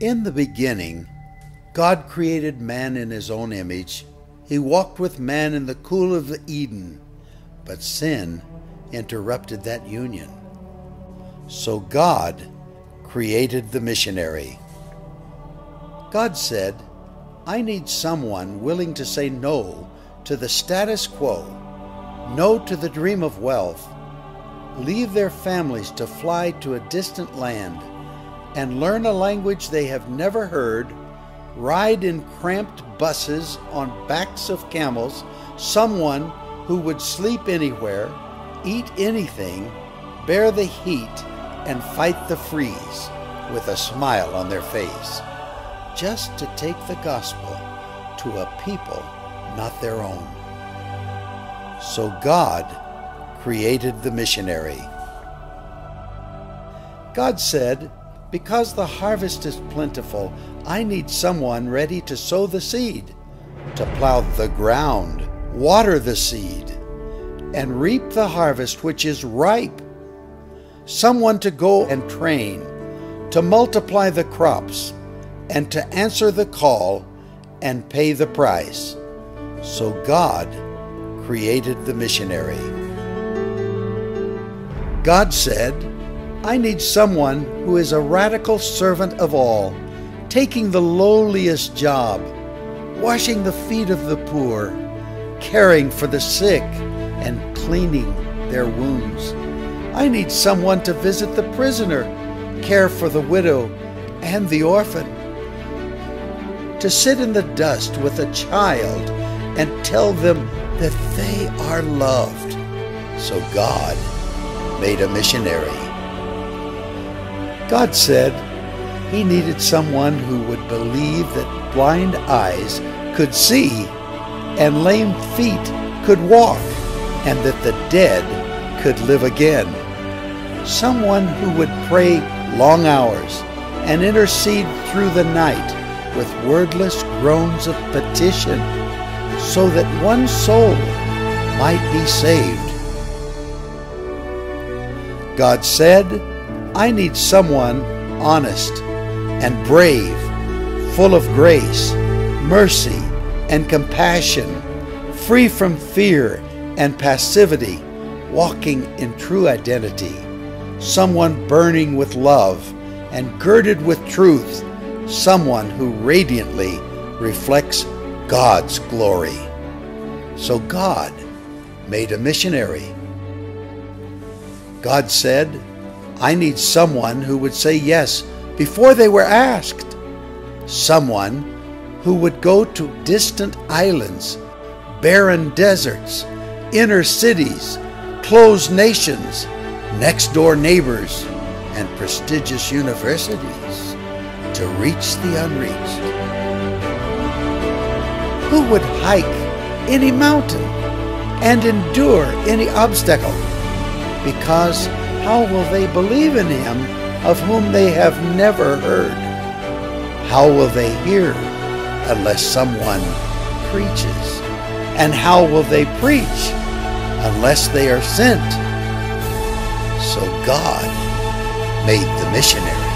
In the beginning, God created man in his own image. He walked with man in the cool of the Eden, but sin interrupted that union. So God created the missionary. God said, I need someone willing to say no to the status quo, no to the dream of wealth, leave their families to fly to a distant land and learn a language they have never heard, ride in cramped buses on backs of camels, someone who would sleep anywhere, eat anything, bear the heat, and fight the freeze with a smile on their face, just to take the gospel to a people not their own. So God created the missionary. God said, Because the harvest is plentiful, I need someone ready to sow the seed, to plow the ground, water the seed, and reap the harvest which is ripe. Someone to go and train, to multiply the crops, and to answer the call and pay the price. So God created the missionary. God said, I need someone who is a radical servant of all, taking the lowliest job, washing the feet of the poor, caring for the sick, and cleaning their wounds. I need someone to visit the prisoner, care for the widow and the orphan, to sit in the dust with a child and tell them that they are loved. So God made a missionary. God said he needed someone who would believe that blind eyes could see and lame feet could walk and that the dead could live again. Someone who would pray long hours and intercede through the night with wordless groans of petition so that one soul might be saved. God said, I need someone honest and brave, full of grace, mercy, and compassion, free from fear and passivity, walking in true identity, someone burning with love and girded with truth, someone who radiantly reflects God's glory. So God made a missionary. God said, I need someone who would say yes before they were asked. Someone who would go to distant islands, barren deserts, inner cities, closed nations, next door neighbors, and prestigious universities to reach the unreached who would hike any mountain and endure any obstacle? Because how will they believe in him of whom they have never heard? How will they hear unless someone preaches? And how will they preach unless they are sent? So God made the missionary.